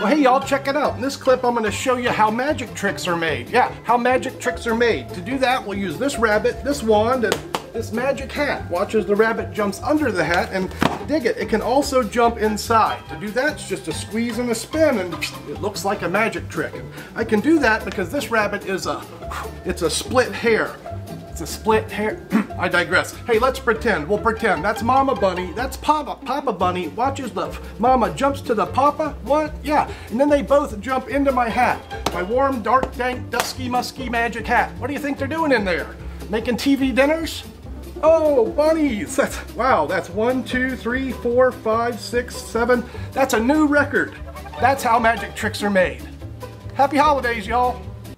Well, hey y'all, check it out. In this clip, I'm gonna show you how magic tricks are made. Yeah, how magic tricks are made. To do that, we'll use this rabbit, this wand, and this magic hat. Watch as the rabbit jumps under the hat and dig it. It can also jump inside. To do that, it's just a squeeze and a spin and it looks like a magic trick. And I can do that because this rabbit is a, it's a split hare. It's a split hare. I digress. Hey, let's pretend. We'll pretend. That's Mama Bunny. That's Papa. Papa Bunny watches the Mama jumps to the Papa. What? Yeah. And then they both jump into my hat. My warm, dark, dank, dusky, musky magic hat. What do you think they're doing in there? Making TV dinners? Oh, bunnies! That's wow. That's one, two, three, four, five, six, seven. That's a new record. That's how magic tricks are made. Happy holidays, y'all.